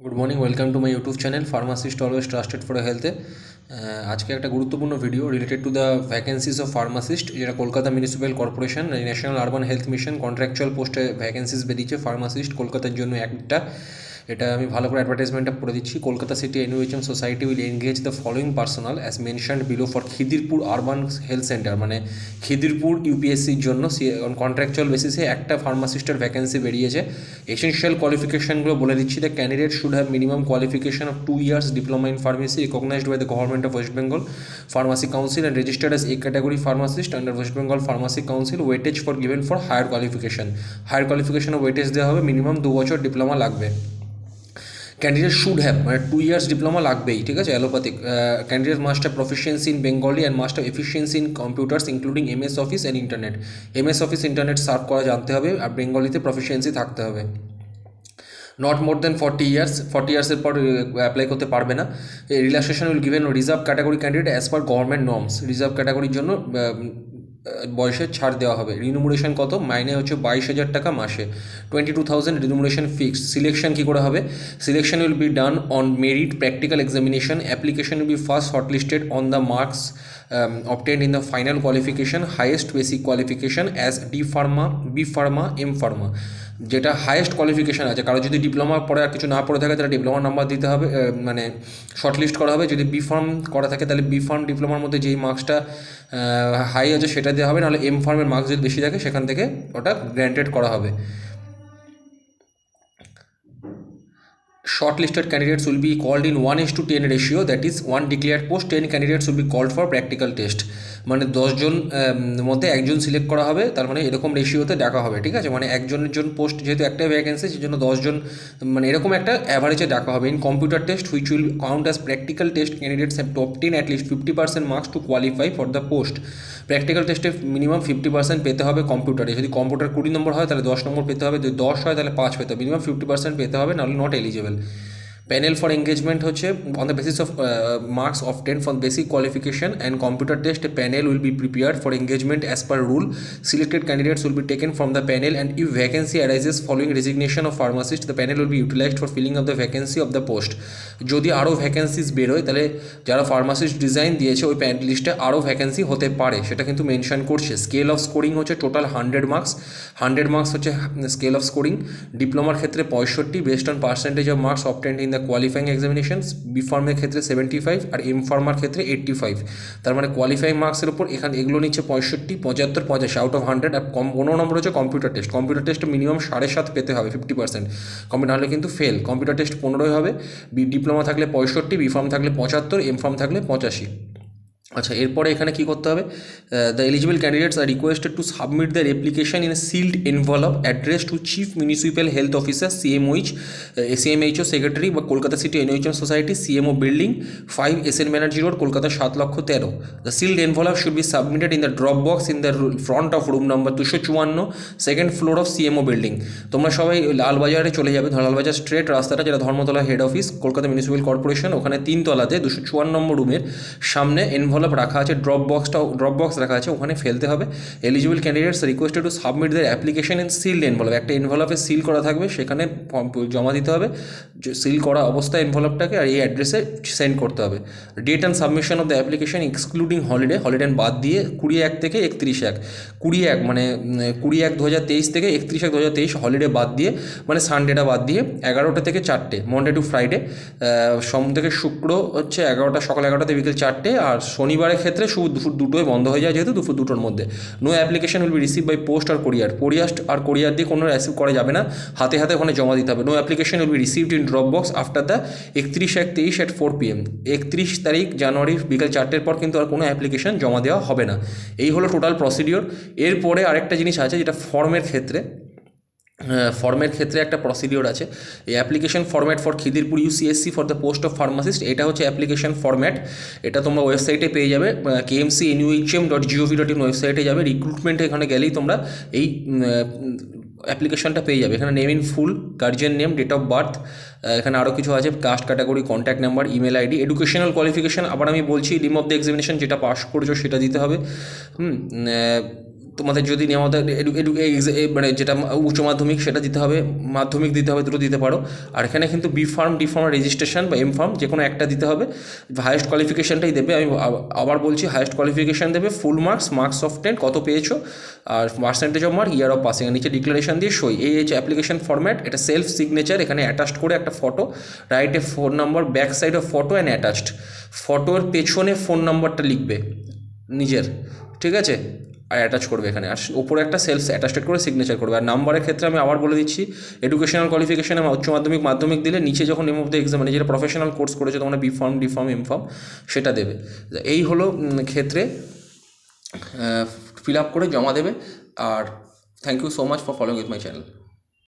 Good morning welcome to my YouTube channel pharmacist always trusted for হেলথে আজকে একটা গুরুত্বপূর্ণ video related to the vacancies of pharmacist যেটা Kolkata municipal corporation national urban health mission contractual পোস্টে vacancies বেরিয়েছে pharmacist কলকাতার জন্য একটা। এটা আমি ভালো করে অ্যাডভার্টাইজমেন্টটা পড়ে দিচ্ছি। Kolkata city এনুয়েশন society will engage the following personnel as mentioned below for Khidirpur urban health centre মানে খিদিরপুর ইউপিএসসির জন্য কন্ট্রাকচুয়াল বেসিসে একটা ফার্মাসিস্টের ভ্যাকেন্সি বেরিয়েছে। এসেনশিয়াল কোয়ালিফিকেশনগুলো বলে দিচ্ছি। The candidate should have minimum qualification of two years diploma in pharmacy recognised by the government of West Bengal pharmacy council and registered as A category pharmacist under West Bengal pharmacy council weightage for given for higher qualification higher qualification weightage দেওয়া হবে। Minimum দু বছর diploma লাগবে। Candidate should have মানে two years diploma লাগবেই, ঠিক আছে? Allopathic candidate must have proficiency in Bengali and must have efficiency in computers including M S office and internet MS office internet surf করা জানতে হবে, আর বেঙ্গলিতে প্রফিসিয়েন্সি থাকতে হবে। Not more than forty years forty ইয়ার্সের পর অ্যাপ্লাই করতে পারবে না। Relaxation will given reserve category candidate as per government norms reserve ক্যাটাগরির জন্য বয়সের ছাড় দেওয়া হবে। রিনুমুরেশন কত? মাইনে হচ্ছে বাইশ হাজার টাকা মাসে। Twenty two thousand remuneration fixed selection কী করে হবে? Selection will be done on merit practical examination application will be first shortlisted on the marks obtained in the final qualification, highest basic qualification as D pharma, B pharma, M pharma যেটা highest qualification আছে। কারও যদি diploma পরে আর কিছু না পড়ে থাকে, তাহলে ডিপ্লোমা নাম্বার দিতে হবে মানে শর্টলিস্ট করা হবে। যদি বি ফার্ম করা থাকে, তাহলে বি ফার্ম ডিপ্লোমার মধ্যে যেই মার্কসটা হাই আছে, সেটা দেওয়া হবে। নাহলে এম ফার্মের মার্কস যদি বেশি থাকে, সেখান থেকে ওটা গ্র্যান্টেড করা হবে। Short shortlisted candidates will be called in 1 is to 10 ratio, that is, one declared post 10 candidates will be called for practical test. মানে দশজন মধ্যে একজন সিলেক্ট করা হবে, তার মানে এরকম রেশিওতে ডাকা হবে, ঠিক আছে? মানে একজনের জন্য পোস্ট যেহেতু একটাই ভ্যাকেন্সি সেই জন্য দশজন মানে এরকম একটা অ্যাভারেজে ডাকা হবে। In computer test which will count as practical test candidates have top ten at least fifty percent marks to qualify for the post practical টেস্টে মিনিমাম ফিফটি পার্সেন্ট পেতে হবে কম্পিউটারে যদি কম্পিউটার কুড়ি নম্বর হয়, তাহলে দশ নম্বর পেতে হবে। যদি দশ হয়, তাহলে পাঁচ পেতে হবে। মিনিমাম ফিফটি পার্সেন্ট পেতে হবে, নাহলে not eligible panel for engagement হচ্ছে on the basis of marks of ten for basic qualification and computer test panel will be prepared for engagement as per rule selected candidates will be taken from the panel and if vacancy arises following resignation of pharmacist the panel will be utilised for filling of the vacancy of the post যদি আরও vacancies বেরোয়, তাহলে যারা pharmacist design দিয়েছে, ওই pan লিস্টে আরও vacancy হতে পারে। সেটা কিন্তু মেনশন করছে। স্কেল অফ স্কোরিং হচ্ছে total hundred marks hundred marks হচ্ছে স্কেল অফ স্কোরিং ডিপ্লোমার ক্ষেত্রে পঁয়ষট্টি। Based on percentage of marks obtained in the qualifying examinations B ফর্মের ক্ষেত্রে সেভেন্টি ফাইভ আর এম ফর্মার ক্ষেত্রে এইট্টি ফাইভ তার মানে কোয়ালিফাইং মার্কসের উপর এখানে এগুলো নিচ্ছে পঁয়ষট্টি, পঁচাত্তর পঁচাশি আউট অফ হান্ড্রেড আর কম পনেরো নম্বর হচ্ছে computer test computer test minimum সাড়ে সাত পেতে হবে ফিফটি পার্সেন্ট কম্পিউটার হলে কিন্তু ফেল কম্পিউটার টেস্ট পনেরোই হবে বি ডিপ্লোমা থাকলে পঁয়ষট্টি বি ফর্ম থাকলে পঁচাত্তর এম ফর্ম থাকলে পঁচাশি। আচ্ছা এরপরে এখানে কি করতে হবে? The eligible candidates are requested to submit their application in sealed envelope address to chief municipal health officer CMOH CMHO secretary বা Kolkata city NOHM society CMO building five S N Banerjee road Kolkata সাত লক্ষ তেরো। The sealed envelope should be submitted in the drop box in the front of room number দুশো চুয়ান্ন second floor of CMO building তোমরা সবাই লালবাজারে চলে যাবে লালবাজার স্ট্রেট রাস্তাটা যেটা Dharmatala head office Kolkata municipal corporation ওখানে তিনতলাতে দুশো চুয়ান্ন নম্বর রুমের সামনে এনভলপ এনভেলপ রাখা আছে ড্রপ বক্সটাও ড্রপ বক্স রাখা আছে, ওখানে ফেলতে হবে। Eligible candidates requested to submit their application in sealed envelope একটা এনভেলপে সিল করা থাকবে, সেখানে জমা দিতে হবে। সিল করা অবস্থায় এনভেলপটাকে আর এই অ্যাড্রেসে সেন্ড করতে হবে। Date and submission of the application excluding holiday holiday বাদ দিয়ে কুড়ি এক থেকে একত্রিশ এক। কুড়ি এক মানে কুড়ি এক দু হাজার তেইশ থেকে একত্রিশ এক দু হাজার তেইশ হলিডে বাদ দিয়ে মানে সানডেটা বাদ দিয়ে এগারোটা থেকে চারটে মন্ডে টু ফ্রাইডে সোম থেকে শুক্র হচ্ছে এগারোটা, সকাল এগারোটা থেকে বিকেল চারটে, আর শনিবারের ক্ষেত্রে শুধু দুপুর দুটোয় বন্ধ হয়ে যায় যেহেতু দুপুর দুটোর মধ্যে। No application will be receive by post R courier courier আর কোরিয়ার দিয়ে কোনো রিসিভ করা যাবে না। হাতে হাতে ওখানে জমা দিতে হবে। No application will be received in drop box after the একত্রিশ এক তেইশ অ্যাট ফোর পিএম একত্রিশ তারিখ জানুয়ারি বিকেল চারটের পর কিন্তু আর কোনো অ্যাপ্লিকেশন জমা দেওয়া হবে না। এই হলো টোটাল প্রসিডিওর এরপরে আরেকটা জিনিস আছে যেটা ফর্মের ক্ষেত্রে। ফর্মের ক্ষেত্রে একটা প্রসিডিওর আছে। এই application format for Khidirpur UCSC for the post of pharmacist এটা হচ্ছে অ্যাপ্লিকেশন ফর্ম্যাট এটা তোমরা ওয়েবসাইটে পেয়ে যাবে KMC NUHM dot GOV dot in ওয়েবসাইটে যাবে রিক্রুটমেন্টে এখানে গেলেই তোমরা এই অ্যাপ্লিকেশনটা পেয়ে যাবে। এখানে name in full guardian name date of birth এখানে আরও কিছু আছে caste category contact number email ID educational qualification আবার আমি বলছি ডিম অফ দ্য এক্সামিনেশন যেটা পাস করছ সেটা দিতে হবে। হুম তোমাদের যদি মানে যেটা উচ্চ মাধ্যমিক সেটা দিতে হবে, মাধ্যমিক দিতে হবে, দুটো দিতে পারো। আর এখানে কিন্তু B pharm D pharm registration বা এম ফার্ম যে কোনো একটা দিতে হবে। হায়েস্ট কোয়ালিফিকেশনটাই দেবে, আমি আবার বলছি হায়েস্ট কোয়ালিফিকেশান দেবে full marks marks of ten কত পেয়েছ? আর percentage of mark year of passing নিচে ডিক্লারেশন দিয়ে সই। এই হচ্ছে অ্যাপ্লিকেশন ফরম্যাট এটা সেলফ সিগনেচার এখানে অ্যাটাচড করে একটা ফটো রাইটে phone number back side of photo and attached ফটোর পেছনে ফোন নাম্বারটা লিখবে, নিজের, ঠিক আছে? অ্যাটাচ করবে এখানে। আর ওপরে একটা সেলস অ্যাটাস্টেড করে সিগনেচার করবে। আর নাম্বারের ক্ষেত্রে আমি আবার বলে দিচ্ছি এডুকেশনাল কোয়ালিফিকেশনে উচ্চ মাধ্যমিক মাধ্যমিক দিলে নিচে যখন এম অফ দ্য এক্সাম মানে যেটা প্রফেশনাল কোর্স করেছে তখন B pharm D pharm M pharm সেটা দেবে। এই হলো ক্ষেত্রে ফিল আপ করে জমা দেবে। আর thank you so much for following with my channel